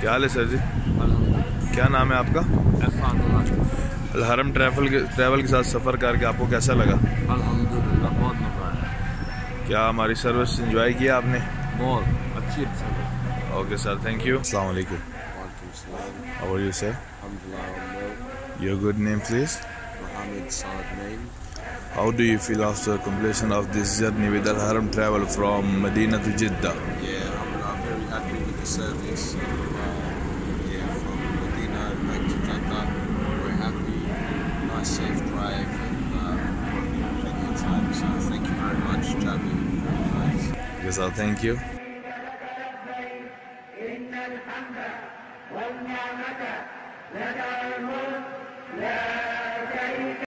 क्या हाल है सर जी? क्या नाम है आपका? अलहरम ट्रैवल के ट्रैवल के साथ सफ़र करके आपको कैसा लगा? अल्हम्दुलिल्लाह बहुत मज़ा आया। क्या हमारी सर्विस इंजॉय किया आपने? बहुत अच्छी service okay sir thank you अस्सलाम वालेकुम how are you sir. Your good name please Mohammed Saad Naeem. How do you feel after completion of this journey with Al Haram travel from Medina to Jeddah? Yeah, I'm, I'm very happy with the service. Uh, yeah, from Medina back to Jeddah. We're happy. Nice, safe drive, and uh, plenty of time. So thank you very much, Jabi. Very nice. Yes, sir. Thank you.